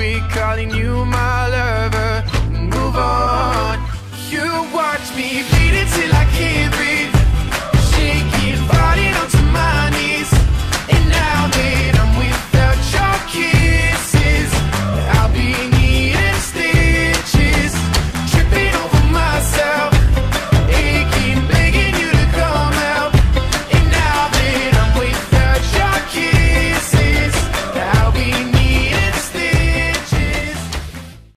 quit calling you my lover. Move on. You watch me.